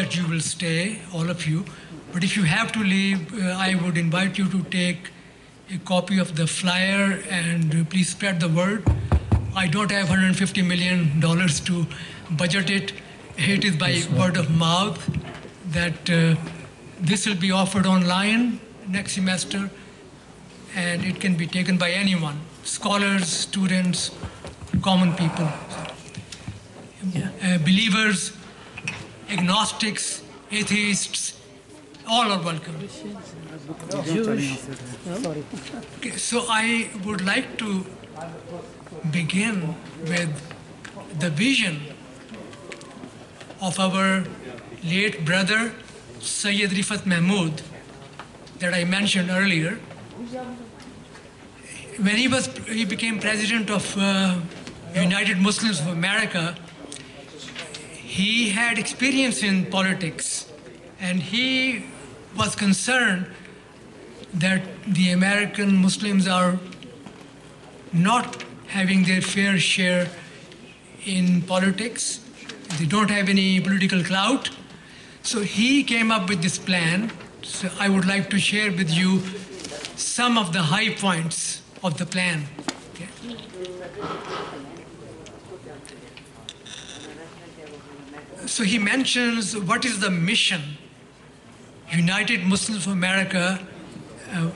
That you will stay, all of you. But if you have to leave, uh, I would invite you to take a copy of the flyer and uh, please spread the word. I don't have 150 million dollars to budget it. It is by word of mouth that uh, this will be offered online next semester and it can be taken by anyone scholars, students, common people, uh, believers, agnostics, atheists, all are welcome. So I would like to begin with the vision of our late brother Sayyid Rifat Mahmood that I mentioned earlier. When he was he became president of uh, United Muslims of America, he had experience in politics and he was concerned that the American Muslims are not having their fair share in politics. They don't have any political clout. So he came up with this plan. So I would like to share with you some of the high points of the plan. Okay. So he mentions what is the mission. United Muslims of America, uh,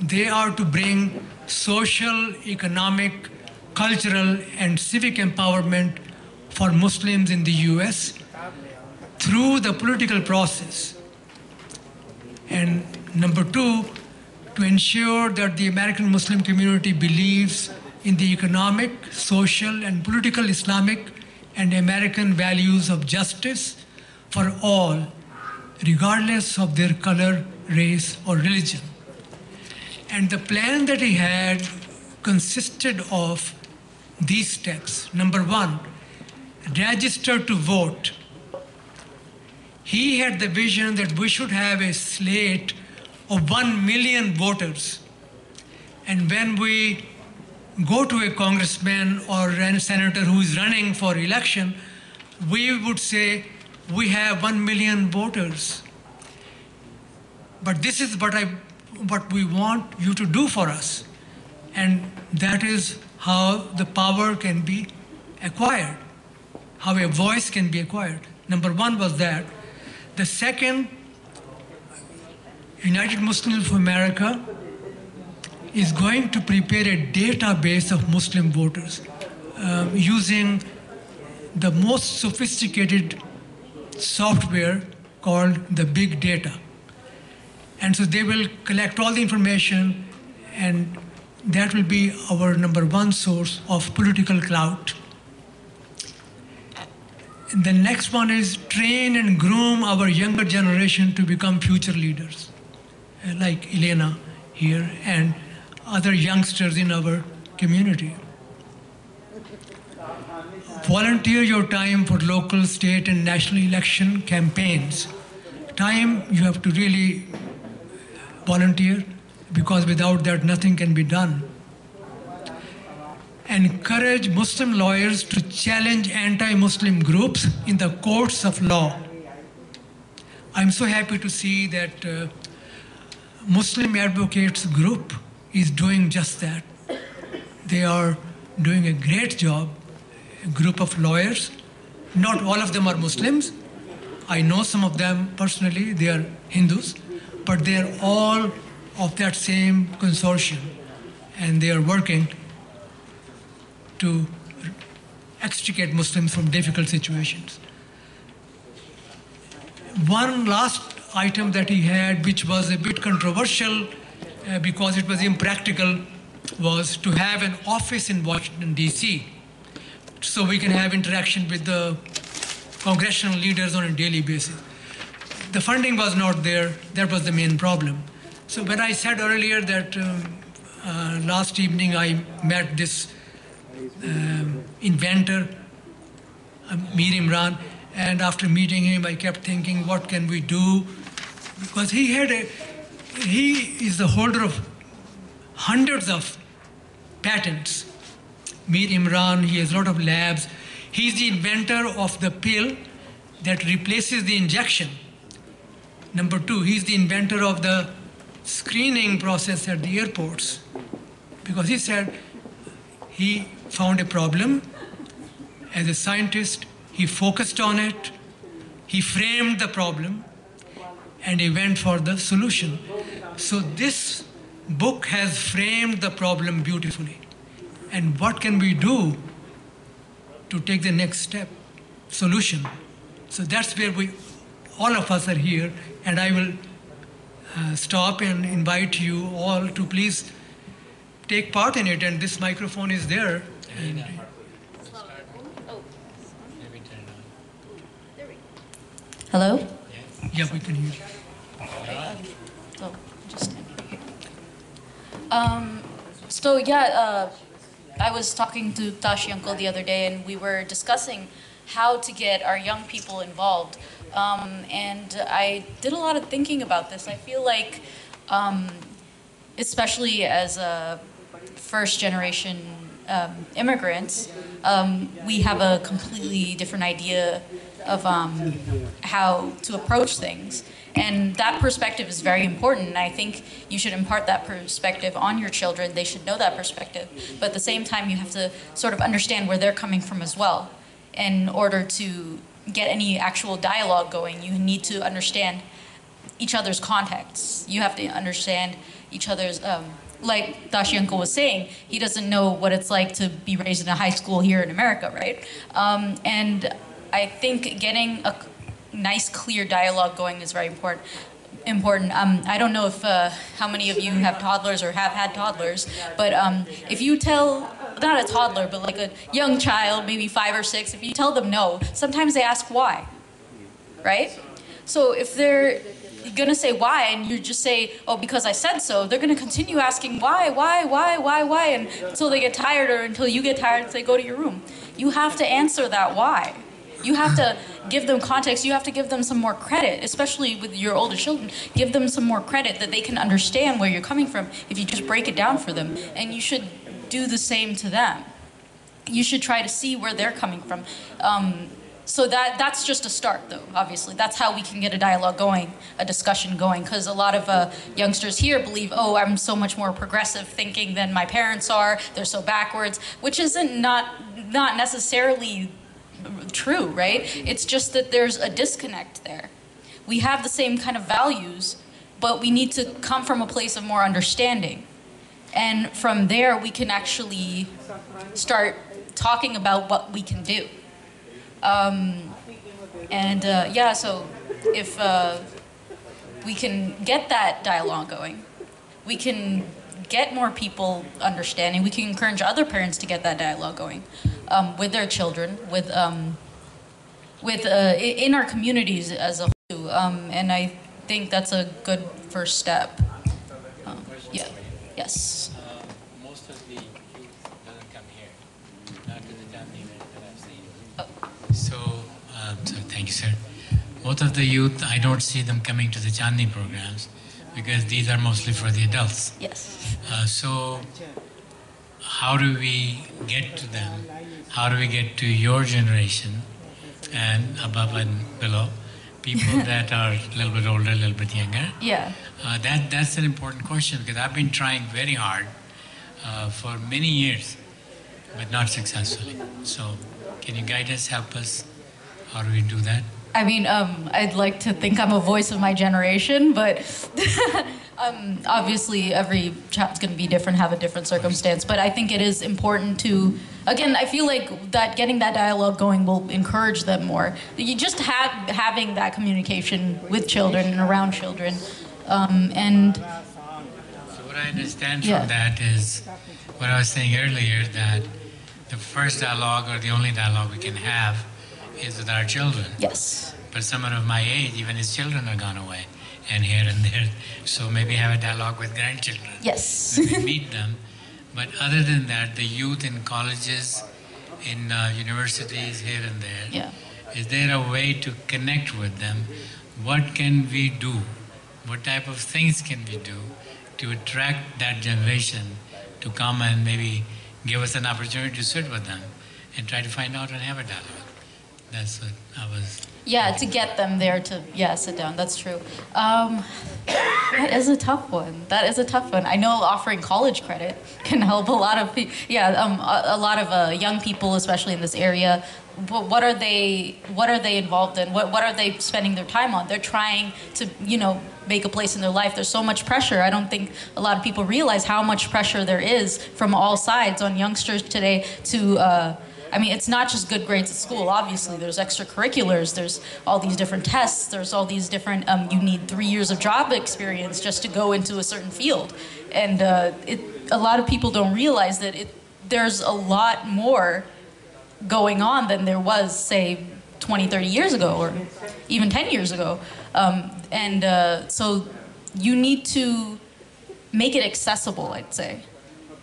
they are to bring social, economic, cultural, and civic empowerment for Muslims in the US through the political process. And number two, to ensure that the American Muslim community believes in the economic, social, and political Islamic and American values of justice for all, regardless of their color, race, or religion. And the plan that he had consisted of these steps. Number one, register to vote. He had the vision that we should have a slate of 1 million voters. And when we go to a congressman or a senator who is running for election, we would say, we have 1 million voters. But this is what, I, what we want you to do for us. And that is how the power can be acquired, how a voice can be acquired. Number one was that. The second, United Muslims of America is going to prepare a database of Muslim voters um, using the most sophisticated software called the big data. And so they will collect all the information, and that will be our number one source of political clout. And the next one is train and groom our younger generation to become future leaders, uh, like Elena here and other youngsters in our community. Volunteer your time for local, state, and national election campaigns. Time you have to really volunteer because without that nothing can be done. Encourage Muslim lawyers to challenge anti Muslim groups in the courts of law. I'm so happy to see that uh, Muslim Advocates Group is doing just that. They are doing a great job. A group of lawyers, not all of them are Muslims. I know some of them personally, they are Hindus, but they are all of that same consortium and they are working to extricate Muslims from difficult situations. One last item that he had, which was a bit controversial uh, because it was impractical, was to have an office in Washington, D.C., so we can have interaction with the congressional leaders on a daily basis. The funding was not there, that was the main problem. So, when I said earlier that um, uh, last evening I met this um, inventor, uh, Mir Imran, and after meeting him, I kept thinking, what can we do? Because he had a, he is the holder of hundreds of patents. Mir Imran, he has a lot of labs. He's the inventor of the pill that replaces the injection. Number two, he's the inventor of the screening process at the airports because he said he found a problem. As a scientist, he focused on it, he framed the problem, and he went for the solution. So, this book has framed the problem beautifully. And what can we do to take the next step? Solution. So, that's where we, all of us are here, and I will uh, stop and invite you all to please take part in it. And this microphone is there. And, Hello? yeah, we can hear you. Oh, just stand here. Um, so yeah, uh, I was talking to Tashie Uncle the other day, and we were discussing how to get our young people involved. Um, and I did a lot of thinking about this. I feel like, um, especially as a first generation um, immigrants, um, we have a completely different idea of um, how to approach things. And that perspective is very important. And I think you should impart that perspective on your children. They should know that perspective. But at the same time, you have to sort of understand where they're coming from as well. In order to get any actual dialogue going, you need to understand each other's contexts. You have to understand each other's. Um, like Tashie was saying, he doesn't know what it's like to be raised in a high school here in America, right? Um, and I think getting a nice, clear dialogue going is very important. Important. Um, I don't know if uh, how many of you have toddlers or have had toddlers, but um, if you tell not a toddler, but like a young child, maybe five or six, if you tell them no, sometimes they ask why, right? So if they're gonna say why and you just say, oh, because I said so, they're gonna continue asking why, why, why, why, why, and until they get tired or until you get tired and say go to your room. You have to answer that why. You have to give them context. You have to give them some more credit, especially with your older children. Give them some more credit that they can understand where you're coming from if you just break it down for them. And you should do the same to them. You should try to see where they're coming from. Um, so that that's just a start, though. Obviously, that's how we can get a dialogue going, a discussion going. Because a lot of uh, youngsters here believe, "Oh, I'm so much more progressive thinking than my parents are. They're so backwards," which isn't not not necessarily true, right? It's just that there's a disconnect there. We have the same kind of values, but we need to come from a place of more understanding. And from there, we can actually start talking about what we can do. Um, and uh, yeah, so if uh, we can get that dialogue going, we can get more people understanding. We can encourage other parents to get that dialogue going um, with their children, with um, with uh, in our communities as a whole. Um, and I think that's a good first step. Um, yeah. Yes. Uh, most of the youth doesn't come here, not to the Chandni that I've seen. Oh. So, um, so thank you, sir. Most of the youth, I don't see them coming to the Chandni programs because these are mostly for the adults. Yes. Uh, so, how do we get to them? How do we get to your generation and above and below? People that are a little bit older, a little bit younger. Yeah. Uh, that that's an important question because I've been trying very hard uh, for many years, but not successfully. So, can you guide us, help us? How do we do that? I mean, um, I'd like to think I'm a voice of my generation, but um, obviously every child's going to be different, have a different circumstance. But I think it is important to, again, I feel like that getting that dialogue going will encourage them more. You just have having that communication with children and around children, um, and So, what I understand Yeah. from that is what I was saying earlier that the first dialogue or the only dialogue we can have is with our children. yes, But someone of my age, even his children are gone away, and here and there. So maybe have a dialogue with grandchildren. yes, meet them. But other than that, the youth in colleges, in uh, universities here and there, yeah, is there a way to connect with them? What can we do? What type of things can we do to attract that generation to come and maybe give us an opportunity to sit with them and try to find out and have a dialogue? That's what I was. Yeah, to get them there to yeah sit down. That's true. Um, that is a tough one. That is a tough one. I know offering college credit can help a lot of people. Yeah, um, a, a lot of uh, young people, especially in this area. What, what are they? What are they involved in? What What are they spending their time on? They're trying to, you know, make a place in their life. There's so much pressure. I don't think a lot of people realize how much pressure there is from all sides on youngsters today to. Uh, I mean, it's not just good grades at school. Obviously, there's extracurriculars. There's all these different tests. There's all these different. Um, you need three years of job experience just to go into a certain field, and uh, it, a lot of people don't realize that it. There's a lot more going on than there was, say, 20, 30 years ago, or even 10 years ago. Um, and uh, so, you need to make it accessible. I'd say,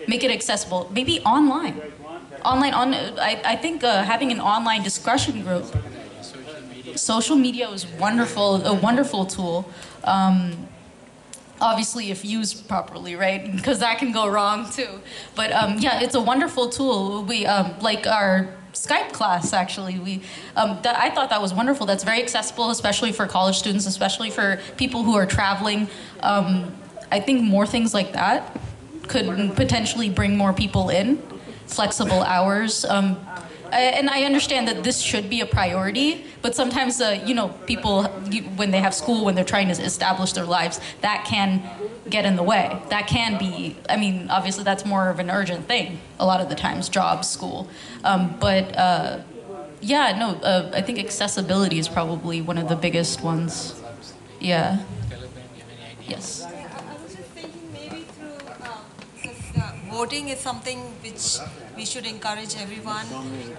make it accessible. Maybe online online on I, I think uh, having an online discussion group. Social media is wonderful a wonderful tool. Um, obviously if used properly right? Because that can go wrong too. But um, yeah it's a wonderful tool. We um, like our Skype class actually we um, I thought that was wonderful. That's very accessible especially for college students especially for people who are traveling. Um, I think more things like that could potentially bring more people in flexible hours. Um, and I understand that this should be a priority, but sometimes, uh, you know, people, when they have school, when they're trying to establish their lives, that can get in the way. That can be, I mean, obviously that's more of an urgent thing a lot of the times, jobs, school. Um, but uh, yeah, no, uh, I think accessibility is probably one of the biggest ones. Yeah. Yes. Voting is something which we should encourage everyone.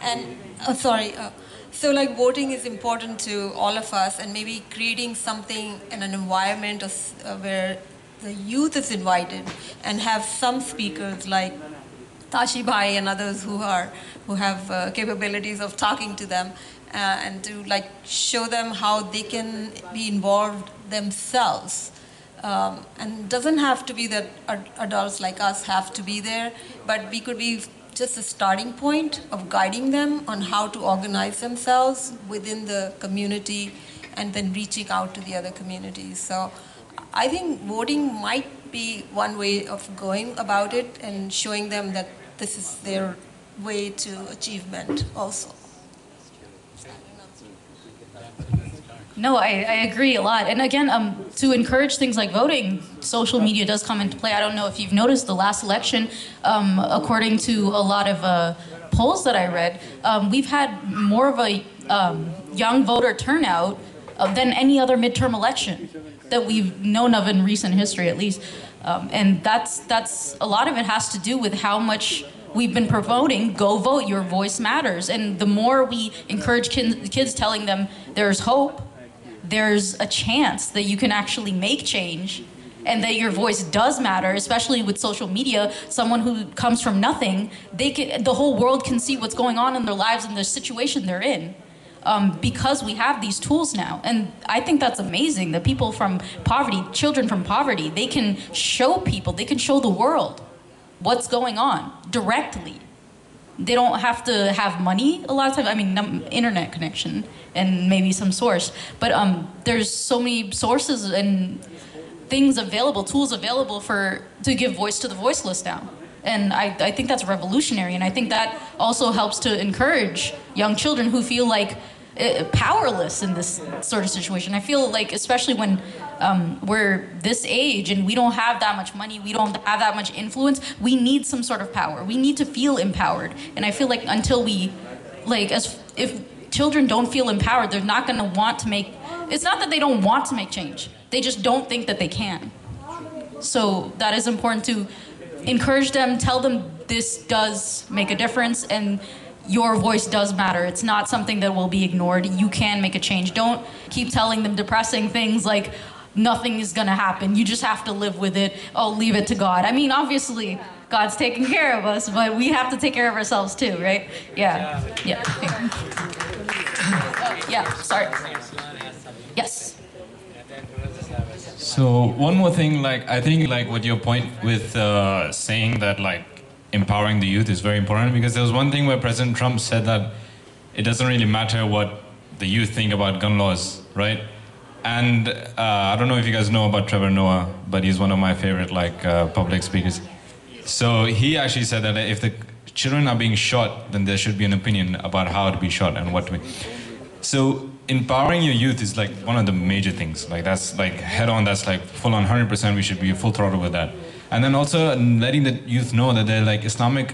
And uh, sorry, uh, so like voting is important to all of us, and maybe creating something in an environment of, uh, where the youth is invited, and have some speakers like Tashie Bhai and others who are who have uh, capabilities of talking to them, uh, and to like show them how they can be involved themselves um, and doesn't have to be that ad- adults like us have to be there, but we could be just a starting point of guiding them on how to organize themselves within the community and then reaching out to the other communities. So I think voting might be one way of going about it and showing them that this is their way to achievement also. No, I, I agree a lot. And again, um, to encourage things like voting, social media does come into play. I don't know if you've noticed the last election, um, according to a lot of uh, polls that I read, um, we've had more of a um, young voter turnout uh, than any other midterm election that we've known of in recent history, at least. Um, and that's that's a lot of it has to do with how much we've been promoting go vote your voice matters and the more we encourage kids, kids telling them there's hope there's a chance that you can actually make change and that your voice does matter especially with social media. Someone who comes from nothing they can the whole world can see what's going on in their lives and the situation they're in um, because we have these tools now. And i think that's amazing that people from poverty children from poverty they can show people they can show the world what's going on directly they don't have to have money a lot of times. I mean, num- internet connection and maybe some source, but um, there's so many sources and things available, tools available for to give voice to the voiceless now. And I, I think that's revolutionary, and I think that also helps to encourage young children who feel like uh, powerless in this sort of situation. I feel like, especially when um, we're this age and we don't have that much money, we don't have that much influence, we need some sort of power. We need to feel empowered. And I feel like until we, like, as if children don't feel empowered, they're not going to want to make. It's not that they don't want to make change; they just don't think that they can. So that is important to encourage them, tell them this does make a difference, and your voice does matter. It's not something that will be ignored. You can make a change. Don't keep telling them depressing things like nothing is going to happen. You just have to live with it. Oh, leave it to God. I mean, obviously, God's taking care of us, but we have to take care of ourselves too, right? Yeah. Yeah. yeah, sorry. Yes. So one more thing, like I think, like what your point with uh, saying that, like empowering the youth is very important because there was one thing where President Trump said that it doesn't really matter what the youth think about gun laws, right? And uh, I don't know if you guys know about Trevor Noah, but he's one of my favorite like uh, public speakers. So he actually said that if the children are being shot, then there should be an opinion about how to be shot and what to be. So empowering your youth is like one of the major things. Like that's like head on. That's like full on, hundred percent. We should be full throttle with that. And then also letting the youth know that they're like Islamic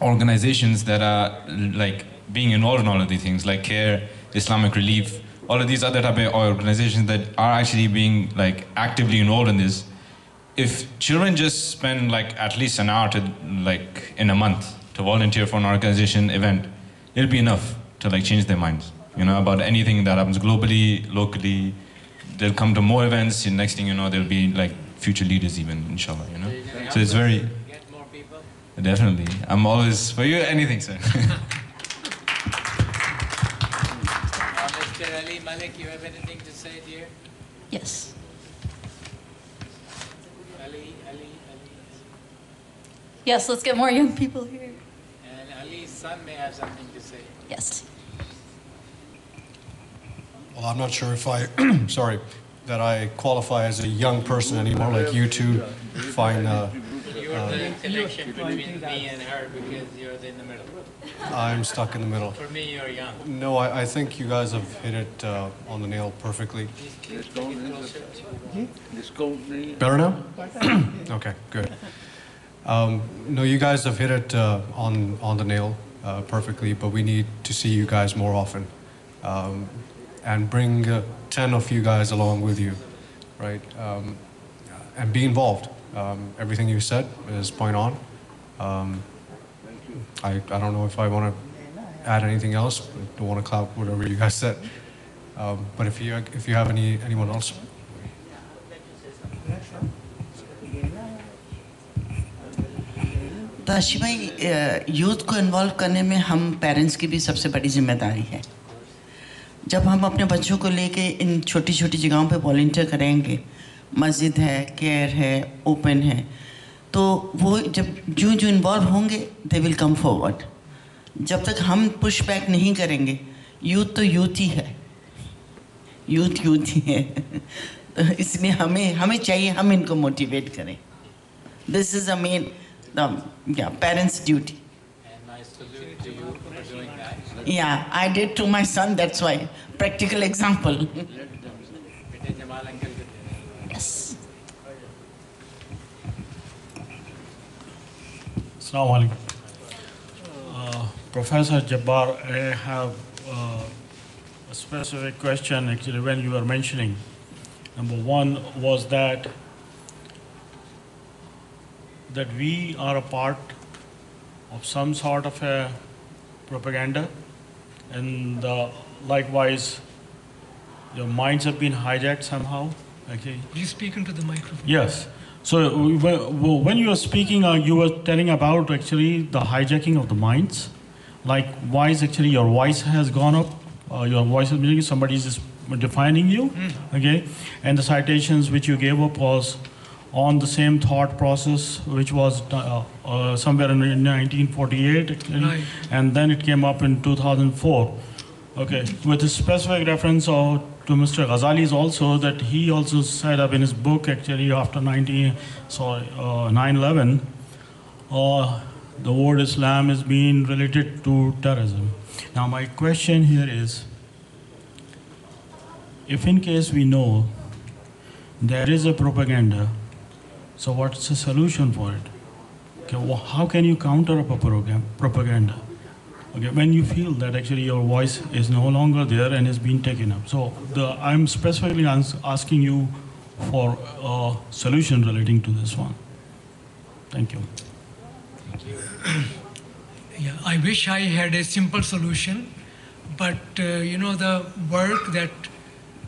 organizations that are like being involved in all of these things, like CAIR, Islamic Relief, all of these other type of organizations that are actually being like actively involved in this. If children just spend like at least an hour to like in a month to volunteer for an organization event, it'll be enough to like change their minds. You know about anything that happens globally, locally. They'll come to more events. And next thing you know, they'll be like future leaders even, inshallah. You know. So it's very Get more people. definitely. I'm always for you. Anything, sir. Malik, you have anything to say, dear? Yes. Ali, Ali, Ali. Yes, let's get more young people here. And Ali's son may have something to say. Yes. Well, I'm not sure if I, sorry, that I qualify as a young person anymore, like you two find, uh, You're the connection between me and her because you're in the middle. I'm stuck in the middle. For me, you're young. No, I, I think you guys have hit it uh, on the nail perfectly. Better now? Okay, good. Um, no, you guys have hit it uh, on, on the nail uh, perfectly, but we need to see you guys more often. Um, and bring uh, 10 of you guys along with you, right? Um, and be involved. Um, everything you said is point on. Um, I, I don't know if I want to add anything else. I don't want to cloud whatever you guys said. Um, but if you if you have any anyone else, तो आशी भाई youth को involve करने में हम parents की भी सबसे बड़ी जिम्मेदारी है जब हम अपने बच्चों को लेके इन छोटी छोटी जगहों पे वॉल्टियर करेंगे मस्जिद है, केयर है, ओपन है। तो वो जब जो जो इन्वॉल्व होंगे दे विल कम फॉरवर्ड जब तक हम पुश बैक नहीं करेंगे यूथ तो यूथ ही है। यूथ यूथ ही है। तो इसलिए हमें हमें चाहिए, हम इनको मोटिवेट करें। This is a man doing that. yeah, i did to my son, that's why. Practical example Assalamu alaikum. Uh, Professor Jabbar, I have uh, a specific question actually when you were mentioning. Number one was that that we are a part of some sort of a propaganda and uh, likewise your minds have been hijacked somehow. Okay. Please speak into the microphone. Yes. So when when you were speaking, uh, you were telling about actually the hijacking of the minds. Like, why is actually your voice has gone up? Uh, your voice is. Somebody is defining you. Okay. And the citations which you gave up was on the same thought process, which was uh, uh, somewhere in 1948, actually, Right. and then it came up in 2004. Okay, with a specific reference of, to Mr. Ghazali's also that he also said up in his book actually after 19, sorry, uh, 9/11, uh, the word Islam is being related to terrorism. Now my question here is, if in case we know there is a propaganda, so what's the solution for it? Okay, wha- how can you counter a propaganda? Okay, when you feel that actually your voice is no longer there and is being taken up. So the, I'm specifically asking you for a solution relating to this one. Thank you. Thank you. yeah, I wish I had a simple solution, but uh, you know the work that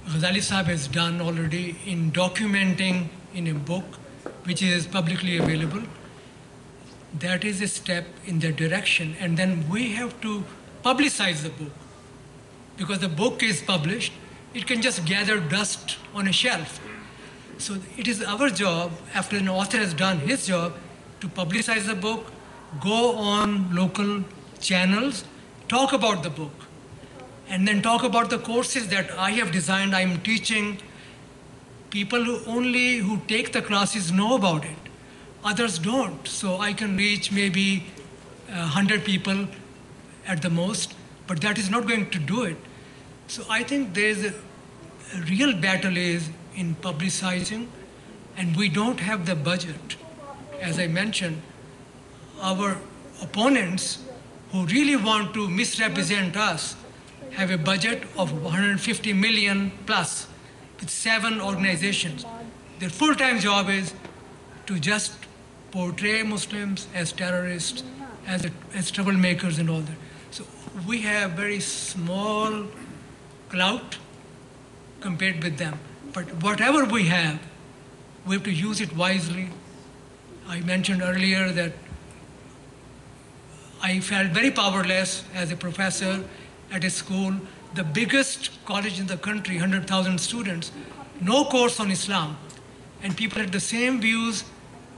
Ghazali Sahib has done already in documenting in a book, which is publicly available, that is a step in the direction. And then we have to publicize the book. Because the book is published, it can just gather dust on a shelf. So it is our job, after an author has done his job, to publicize the book, go on local channels, talk about the book. and then talk about the courses that I have designed, I'm teaching. People who only who take the classes know about it. Others don't. So I can reach maybe uh, 100 people at the most, but that is not going to do it. So I think there's a, a real battle is in publicizing, and we don't have the budget. As I mentioned, our opponents who really want to misrepresent us have a budget of 150 million plus with seven organizations. Their full-time job is to just portray Muslims as terrorists, as, as troublemakers and all that. So we have very small clout compared with them. But whatever we have, we have to use it wisely. I mentioned earlier that I felt very powerless as a professor at a school, the biggest college in the country, 100,000 students, no course on Islam. And people had the same views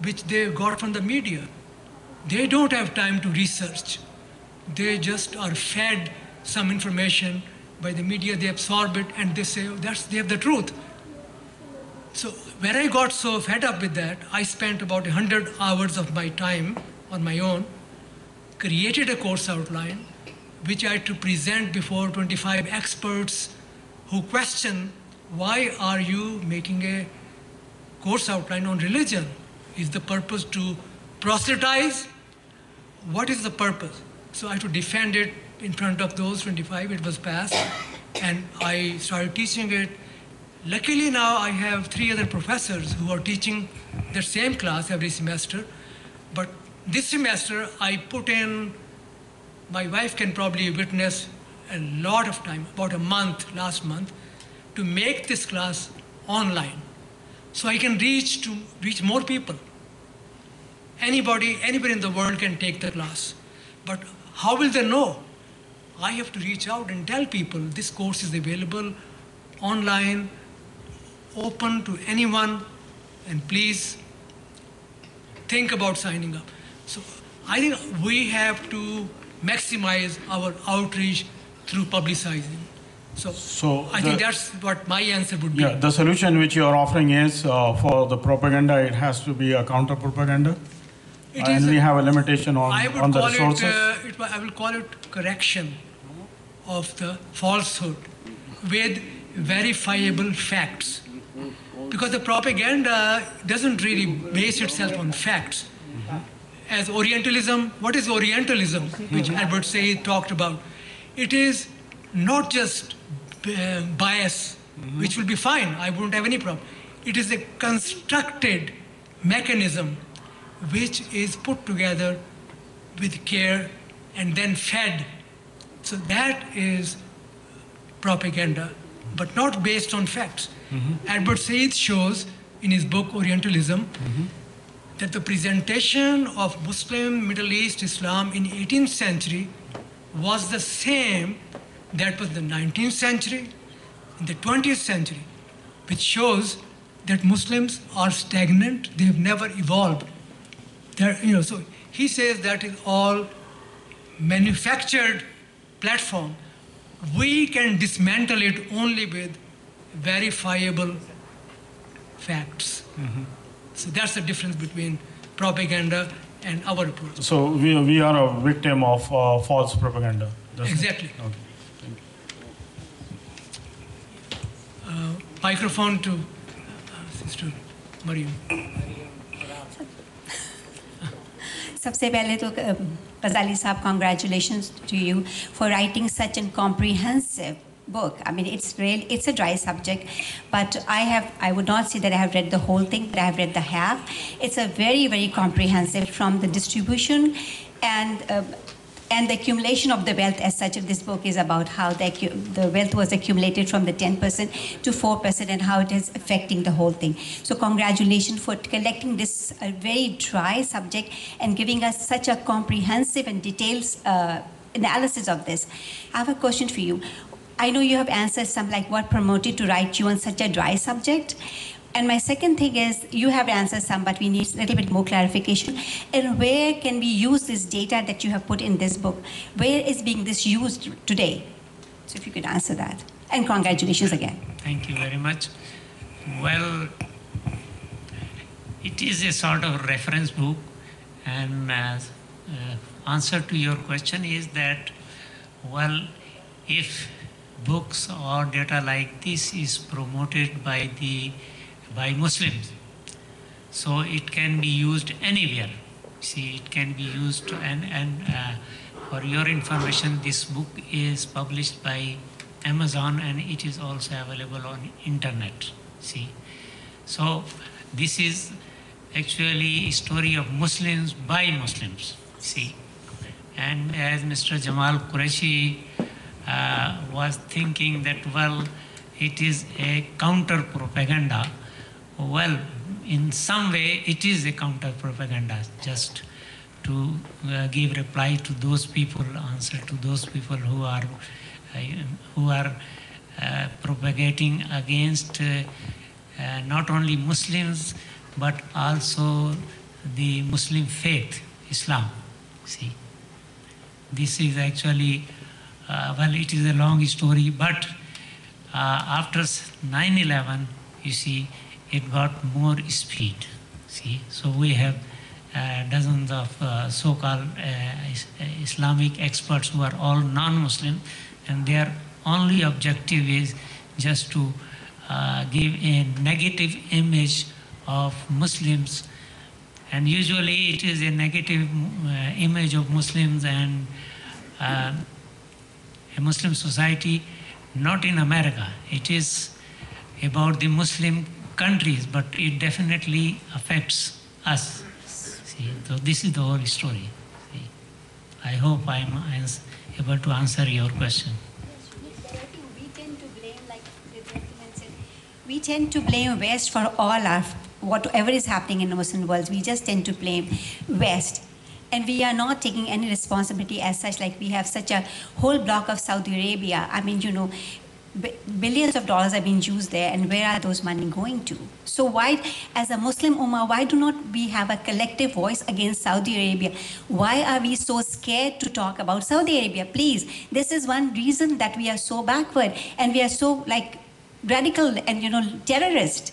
which they got from the media. They don't have time to research. They just are fed some information by the media, they absorb it and they say, oh, that's, they have the truth. So when I got so fed up with that, I spent about 100 hours of my time on my own, created a course outline, which I had to present before 25 experts who question, why are you making a course outline on religion? Is the purpose to proselytize? What is the purpose? So I had to defend it in front of those 25. It was passed, and I started teaching it. Luckily now I have three other professors who are teaching the same class every semester. But this semester I put in, my wife can probably witness a lot of time, about a month, last month, to make this class online. So I can reach to reach more people. Anybody, anybody in the world can take the class. But how will they know? I have to reach out and tell people this course is available online, open to anyone, and please think about signing up. So I think we have to maximize our outreach through publicizing. So, So I think that's what my answer would be. Yeah, the solution which you are offering is uh, for the propaganda, it has to be a counter propaganda. It and is we a- have a limitation on, I on the call it, resources. uh, it, I will call it correction of the falsehood with verifiable facts. Because the propaganda doesn't really base itself on facts. As Orientalism, what is Orientalism, which Albert Said talked about? It is not just uh, bias, which will be fine, I won't have any problem. It is a constructed mechanism which is put together with care and then fed. So that is propaganda, but not based on facts. Albert Said shows in his book Orientalism that the presentation of Muslim Middle East Islam in 18th century was the same that was the 19th century, in the 20th century, which shows that Muslims are stagnant, they have never evolved. There, you know, so he says that is all manufactured platform. We can dismantle it only with verifiable facts. So that's the difference between propaganda and our approach. So we, we are a victim of uh, false propaganda. That's? Exactly. Okay. Microphone to uh, Sister Mariam. सबसे पहले तो Fazali साहब congratulations to you for writing such a comprehensive book. I mean, it's real. It's a dry subject, but I have. I would not say that I have read the whole thing, but I have read the half. It's a very, very comprehensive from the distribution and. Uh, and the accumulation of the wealth as such of this book is about how the, the wealth was accumulated from the 10% to 4% and how it is affecting the whole thing. So congratulations for collecting this uh, very dry subject and giving us such a comprehensive and detailed uh, analysis of this. I have a question for you. I know you have answered some like what promoted to write you on such a dry subject and my second thing is, you have answered some, but we need a little bit more clarification. And where can we use this data that you have put in this book? Where is being this used today? So if you could answer that. And congratulations again. Thank you very much. Well, it is a sort of reference book, and uh, uh, answer to your question is that, well, if books or data like this is promoted by the by Muslims, so it can be used anywhere. See, it can be used, and and uh, for your information, this book is published by Amazon and it is also available on internet. See, so this is actually a story of Muslims by Muslims. See, and as Mr. Jamal Qureshi uh, was thinking that well, it is a counter propaganda. Well, in some way, it is a counter propaganda. Just to uh, give reply to those people, answer to those people who are uh, who are uh, propagating against uh, uh, not only Muslims but also the Muslim faith, Islam. See, this is actually uh, well, it is a long story, but after 9/11, you see, it got more speed. See, so we have uh, dozens of uh, so-called uh, Islamic experts who are all non-Muslim, and their only objective is just to uh, give a negative image of Muslims, and usually it is a negative uh, image of Muslims and uh, a Muslim society, not in America. It is about the Muslim countries, but it definitely affects us. See, so this is the whole story. See. I hope I am able to answer your question. We tend to blame, West for all our whatever is happening in the Muslim world. We just tend to blame West. And we are not taking any responsibility as such, like we have such a whole block of Saudi Arabia. I mean, you know, billions of dollars are being used there, and where are those money going to? So why, as a Muslim Ummah, why do not we have a collective voice against Saudi Arabia? Why are we so scared to talk about Saudi Arabia? Please, this is one reason that we are so backward, and we are so like radical and you know terrorist.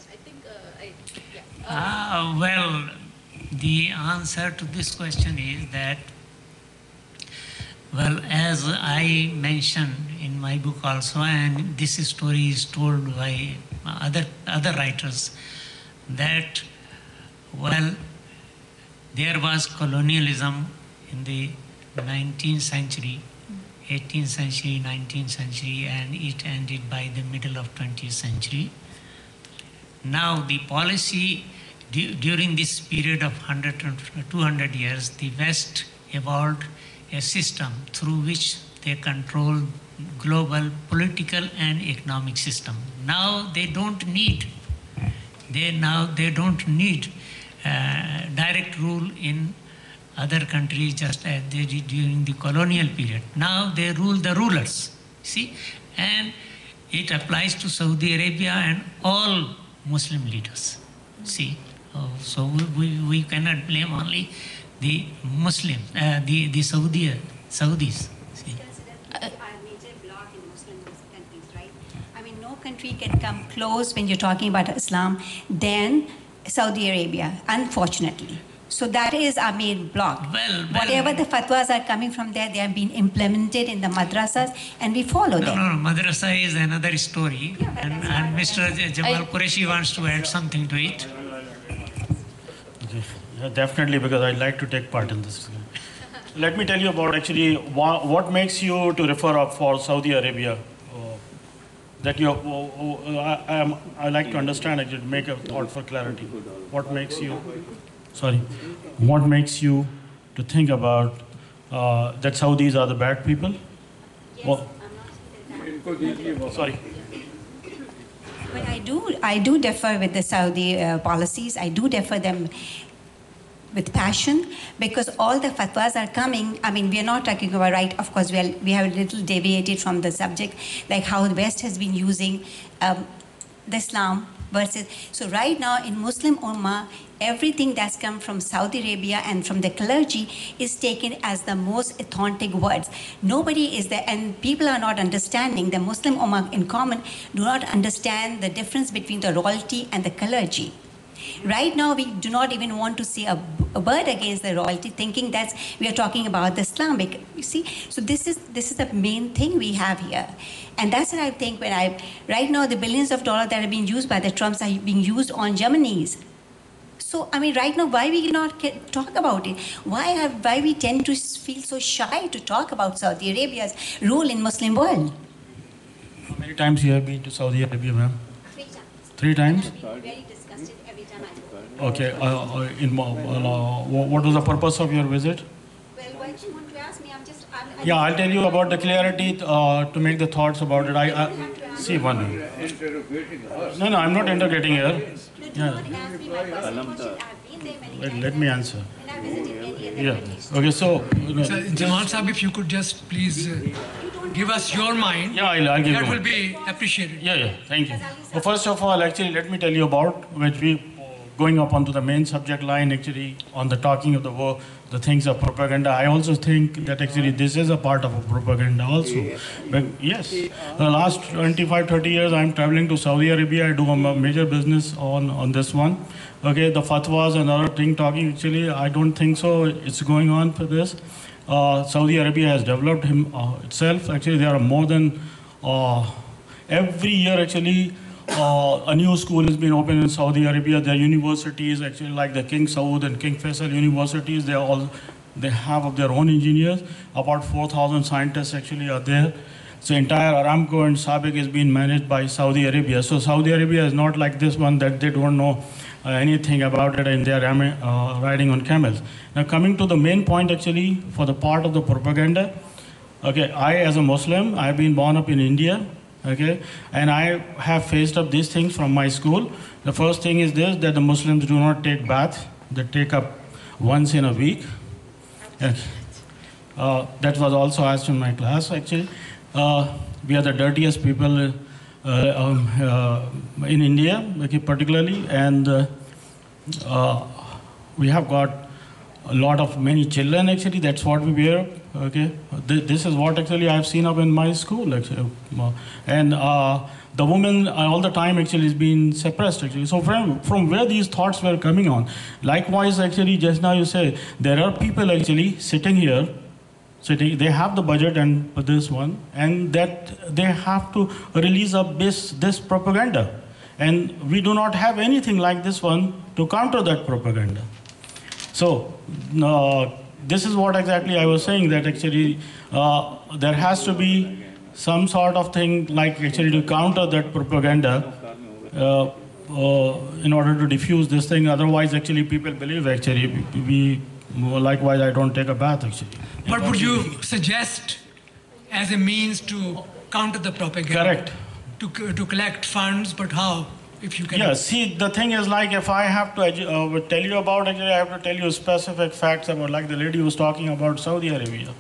Ah, well, the answer to this question is that, well, as I mentioned in my book also, and this story is told by other, other writers, that, well, there was colonialism in the 19th century, 18th century, 19th century, and it ended by the middle of 20th century. Now, the policy during this period of 100 and 200 years, the West evolved a system through which they control global political and economic system. Now they don't need, they now they don't need uh, direct rule in other countries just as they did during the colonial period. Now they rule the rulers, see, and it applies to Saudi Arabia and all Muslim leaders. See, uh, so we, we, cannot blame only the Muslim, uh, the the Saudi Saudis. See. I mean, no country can come close when you're talking about Islam than Saudi Arabia, unfortunately. So that is our main block. Well, Whatever the fatwas are coming from there, they have been implemented in the madrasas, and we follow No, them. no, no, madrasa is another story, and, and Mr. J- Jamal Qureshi wants to add something to it. Yeah, definitely, because I'd like to take part in this. Let me tell you about actually what makes you to refer up for Saudi Arabia. That you, uh, uh, I, I, am, I like to understand actually, make a thought for clarity. What makes you, sorry, what makes you to think about uh, that Saudis are the bad people? Well, sorry. But I do, I do differ with the Saudi uh, policies. I do differ them with passion because all the fatwas are coming. I mean, we are not talking about right. Of course, we are, we have a little deviated from the subject, like how the West has been using um, the Islam versus. So right now in Muslim Ummah, everything that's come from Saudi Arabia and from the clergy is taken as the most authentic words. Nobody is there, and people are not understanding. The Muslim Ummah in common do not understand the difference between the royalty and the clergy. Right now, we do not even want to say a, a word against the royalty, thinking that we are talking about the Islamic. You see, so this is this is the main thing we have here, and that's what I think. When I right now, the billions of dollars that are being used by the Trumps are being used on Germany's. So I mean, right now, why we not get, talk about it? Why have why we tend to feel so shy to talk about Saudi Arabia's role in Muslim world? How many times you have been to Saudi Arabia, ma'am? Three times. Three times? Very disgusted every time I go. Okay. Uh, uh, in, uh, uh, what was the purpose of your visit? Well, why do you want to ask me? I'm just. I'm, I'm Yeah, I'll tell you about the clarity uh, to make the thoughts about it. I, I see one. minute. No, no, I'm not integrating here. No, do ask me my personal question. I've been there many Wait, let me answer. And I visited many other Yeah. Okay. So. you know, So, Jamal Sahib, if you could just please uh, give us your mind, yeah, I'll, I'll give that you. will one. be appreciated. Yeah, yeah, thank you. Well, first of all, actually, let me tell you about which we going up onto the main subject line. Actually, on the talking of the war, the things of propaganda. I also think that actually this is a part of a propaganda also. But yes, the last 25, 30 years, I'm traveling to Saudi Arabia. I do a major business on on this one. Okay, the fatwas and other thing talking. Actually, I don't think so. It's going on for this. Uh, Saudi Arabia has developed him uh, itself. Actually, there are more than uh, every year actually uh, a new school has been opened in Saudi Arabia. Their universities actually like the King Saud and King Faisal universities. They all they have of their own engineers. About 4,000 scientists actually are there. So entire Aramco and SABIC is being managed by Saudi Arabia. So Saudi Arabia is not like this one that they don't know uh, anything about it and they are uh, riding on camels. Now coming to the main point actually for the part of the propaganda. Okay, I as a Muslim, I've been born up in India, okay, and I have faced up these things from my school. The first thing is this that the Muslims do not take bath, they take up once in a week. Uh, that was also asked in my class actually. Uh, we are the dirtiest people uh, um, uh, in India, okay, particularly, and uh, uh, we have got a lot of many children actually that's what we wear okay. Th- this is what actually i've seen up in my school actually. And uh, the woman uh, all the time actually is being suppressed actually. So from from where these thoughts were coming on likewise actually just now you say there are people actually sitting here sitting they have the budget and this one and that they have to release up this this propaganda. And we do not have anything like this one to counter that propaganda. So, uh, this is what exactly I was saying that actually uh, there has to be some sort of thing like actually to counter that propaganda uh, uh, in order to diffuse this thing. Otherwise, actually, people believe actually we, likewise, I don't take a bath actually. What would you suggest as a means to counter the propaganda? Correct. To, to collect funds, but how? If you can. Yeah, see, the thing is like if I have to uh, tell you about actually, I have to tell you specific facts about like the lady was talking about Saudi Arabia.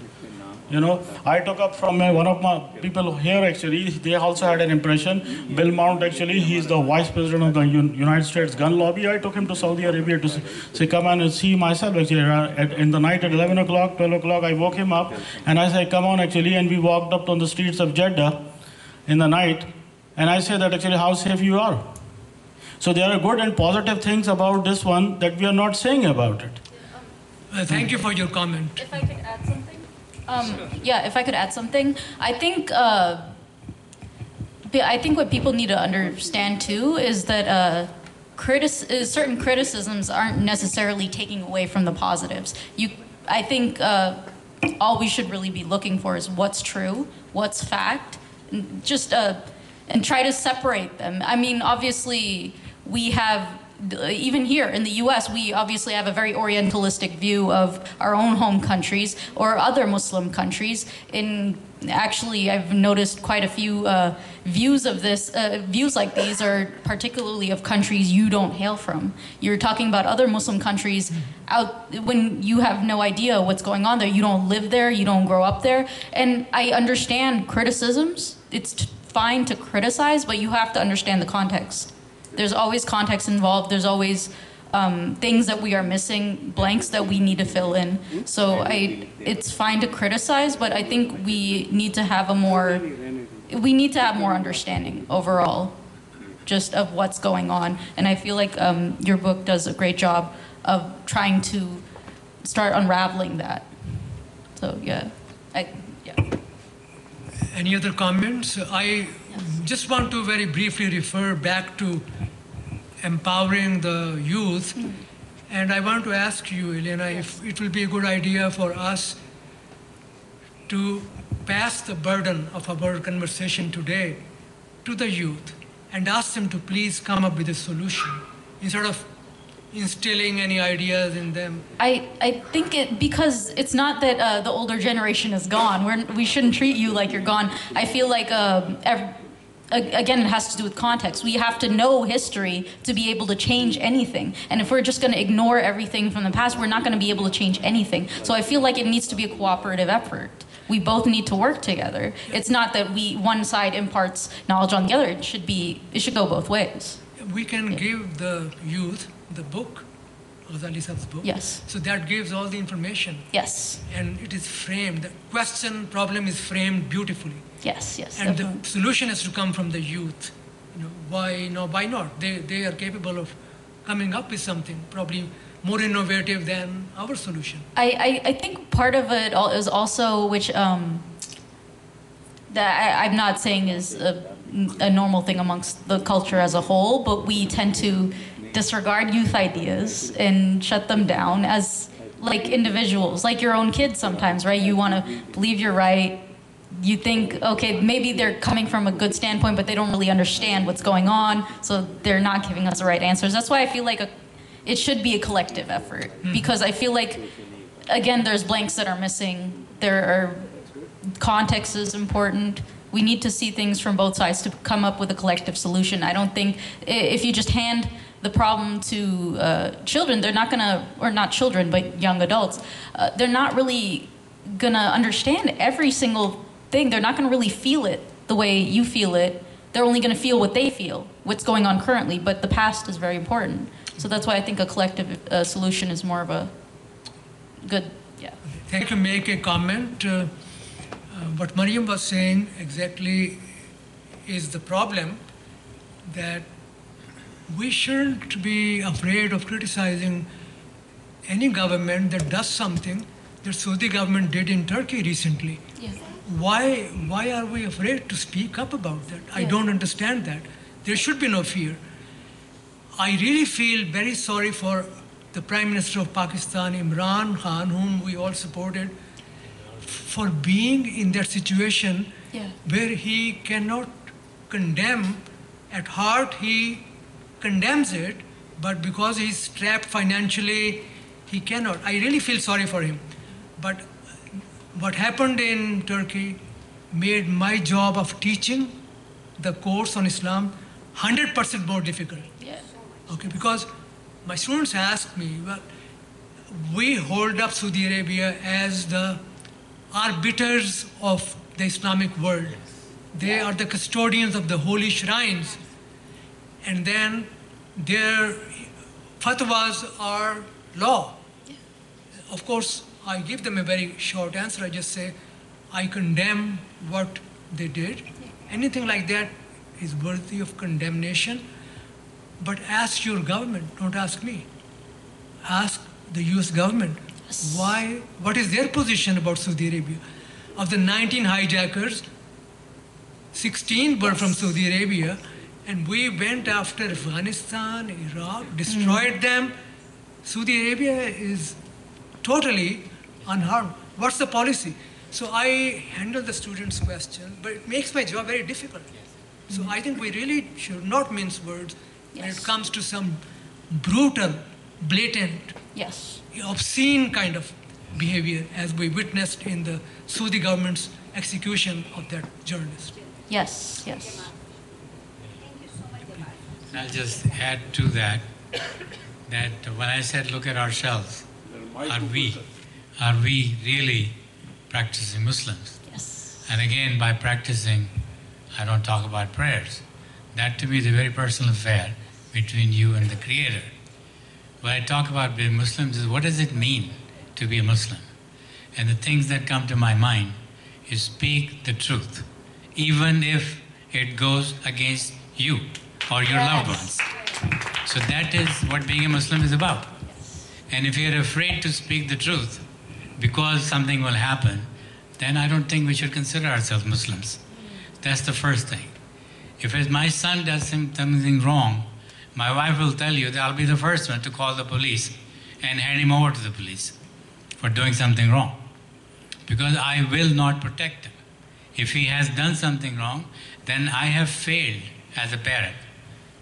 You know, I took up from one of my people here actually, they also had an impression. Bill Mount actually, he's the vice president of the United States gun lobby. I took him to Saudi Arabia to say, come on and see myself actually. At, in the night at 11 o'clock, 12 o'clock, I woke him up and I said, come on actually. And we walked up on the streets of Jeddah in the night. And I said that actually how safe you are. So there are good and positive things about this one that we are not saying about it. Uh, thank you for your comment. If I could add something? Um, yeah, if I could add something, I think, uh, I think what people need to understand too is that uh, critis- uh, certain criticisms aren't necessarily taking away from the positives. You, I think uh, all we should really be looking for is what's true, what's fact, and just uh, and try to separate them. I mean, obviously, we have even here in the US, we obviously have a very orientalistic view of our own home countries or other Muslim countries. In actually, I've noticed quite a few uh, views of this, uh, views like these are particularly of countries you don't hail from. You're talking about other Muslim countries out when you have no idea what's going on there. You don't live there, you don't grow up there. And I understand criticisms. It's fine to criticize, but you have to understand the context. There's always context involved. There's always um, things that we are missing, blanks that we need to fill in. So I, it's fine to criticize, but I think we need to have a more, we need to have more understanding overall, just of what's going on. And I feel like um, your book does a great job of trying to start unraveling that. So yeah, I yeah. Any other comments? I just want to very briefly refer back to empowering the youth. And I want to ask you, Elena, if it will be a good idea for us to pass the burden of our conversation today to the youth and ask them to please come up with a solution instead of instilling any ideas in them. I, I think it because it's not that uh, the older generation is gone. We're, we shouldn't treat you like you're gone. I feel like um, ev- a- again it has to do with context. We have to know history to be able to change anything. And if we're just going to ignore everything from the past, we're not going to be able to change anything. So I feel like it needs to be a cooperative effort. We both need to work together. It's not that we one side imparts knowledge on the other. It should be it should go both ways. We can give the youth the book, Ghazali Saab's book. Yes. So that gives all the information. Yes. And it is framed. The question problem is framed beautifully. Yes. Yes. And definitely. the solution has to come from the youth. You know, why no? Why not? They they are capable of coming up with something probably more innovative than our solution. I, I, I think part of it is also which um, that I, I'm not saying is a, a normal thing amongst the culture as a whole, but we tend to disregard youth ideas and shut them down as like individuals, like your own kids sometimes, right? You want to believe you're right. You think, okay, maybe they're coming from a good standpoint, but they don't really understand what's going on, so they're not giving us the right answers. That's why I feel like a, it should be a collective effort hmm. because I feel like, again, there's blanks that are missing. There are context is important. We need to see things from both sides to come up with a collective solution. I don't think if you just hand the problem to uh, children, they're not gonna, or not children, but young adults, uh, they're not really gonna understand every single thing. They're not gonna really feel it the way you feel it. They're only gonna feel what they feel, what's going on currently. But the past is very important. So that's why I think a collective uh, solution is more of a good, yeah. You. Make a comment. Uh, uh, what Mariam was saying exactly is the problem that we shouldn't be afraid of criticizing any government that does something that Saudi government did in Turkey recently. Yeah. Why, why are we afraid to speak up about that? I don't understand that. There should be no fear. I really feel very sorry for the Prime Minister of Pakistan, Imran Khan, whom we all supported, for being in that situation Yeah. where he cannot condemn. At heart, he condemns it, but because he's trapped financially, he cannot. I really feel sorry for him. But what happened in Turkey made my job of teaching the course on Islam 100% more difficult. Yeah. Okay, because my students ask me, well, we hold up Saudi Arabia as the arbiters of the Islamic world. They are the custodians of the holy shrines. And then their fatwas are law. Of course, I give them a very short answer. I just say, I condemn what they did. Anything like that is worthy of condemnation. But ask your government, don't ask me. Ask the US government. Why, what is their position about Saudi Arabia? Of the 19 hijackers, 16 were from Saudi Arabia, and we went after Afghanistan, Iraq, destroyed hmm. them. Saudi Arabia is totally unharmed. What's the policy? So I handle the students' question, but it makes my job very difficult. So hmm. I think we really should not mince words when it comes to some brutal, blatant, Yes. obscene kind of behavior as we witnessed in the Saudi government's execution of that journalist. Yes. Yes. I'll just add to that, that when I said look at ourselves, are we, are we really practicing Muslims? Yes. And again, by practicing, I don't talk about prayers. That to me is a very personal affair between you and the Creator. What I talk about being Muslims is what does it mean to be a Muslim? And the things that come to my mind is speak the truth, even if it goes against you or your loved ones. So that is what being a Muslim is about. And if you're afraid to speak the truth because something will happen, then I don't think we should consider ourselves Muslims. That's the first thing. If it's my son does something wrong, my wife will tell you that I'll be the first one to call the police and hand him over to the police for doing something wrong. Because I will not protect him. If he has done something wrong, then I have failed as a parent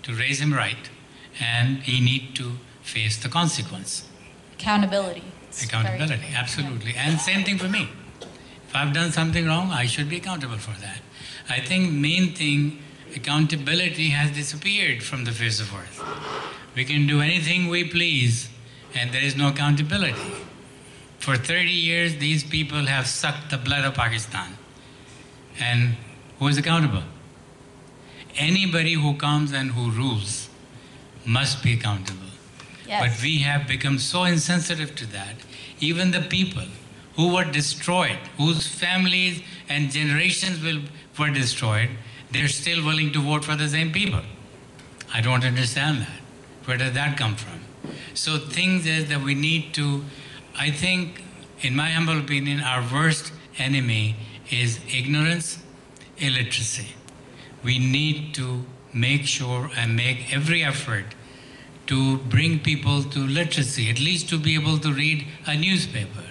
to raise him right and he need to face the consequence. Accountability. It's Accountability, absolutely. And same thing for me. If I've done something wrong, I should be accountable for that. I think main thing, accountability has disappeared from the face of earth. We can do anything we please, and there is no accountability. For 30 years, these people have sucked the blood of Pakistan. And who is accountable? Anybody who comes and who rules must be accountable. Yes. But we have become so insensitive to that. Even the people who were destroyed, whose families and generations will, were destroyed, they're still willing to vote for the same people. I don't understand that. Where does that come from? So things is that we need to, I think, in my humble opinion, our worst enemy is ignorance, illiteracy. We need to make sure and make every effort to bring people to literacy, at least to be able to read a newspaper.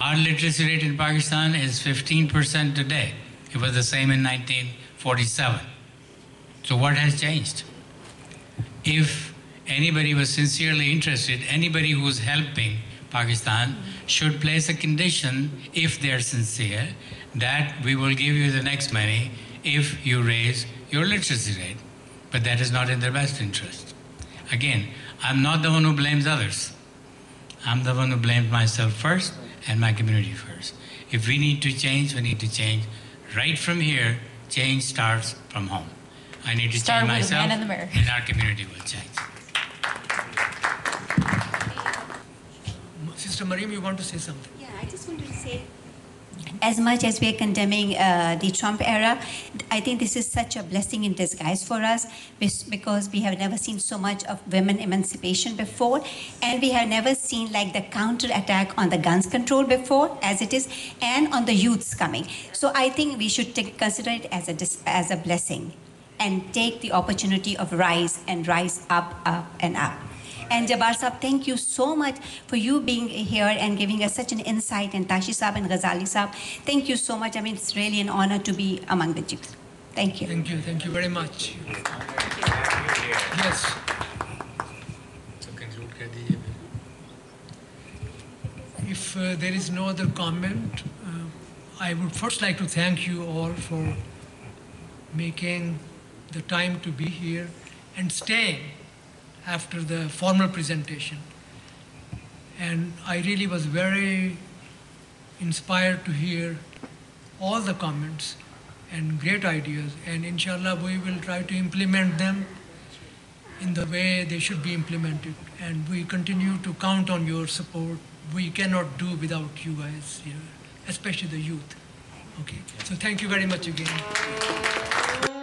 Our literacy rate in Pakistan is 15% today. It was the same in 1947. So, what has changed? If anybody was sincerely interested, anybody who's helping Pakistan should place a condition, if they're sincere, that we will give you the next money if you raise your literacy rate. But that is not in their best interest. Again, I'm not the one who blames others. I'm the one who blames myself first and my community first. If we need to change, we need to change right from here. Change starts from home. I need to Start change with the myself, man in the mirror. and our community will change. Sister Mariam, you want to say something? Yeah, I just wanted to say, as much as we are condemning uh, the Trump era, I think this is such a blessing in disguise for us because we have never seen so much of women emancipation before, and we have never seen like the counter attack on the guns control before, as it is, and on the youths coming. So I think we should take, consider it as a as a blessing, and take the opportunity of rise and rise up, up and up. And Jabbar Saab, thank you so much for you being here and giving us such an insight. And Tashie Saab and Ghazali Saab, thank you so much. I mean, it's really an honor to be among the Jews. Thank you. Thank you. Thank you very much. Yes. If uh, there is no other comment, uh, I would first like to thank you all for making the time to be here and staying after the formal presentation. And I really was very inspired to hear all the comments and great ideas. And inshallah, we will try to implement them in the way they should be implemented. And we continue to count on your support. We cannot do without you guys especially the youth. Okay, so thank you very much again.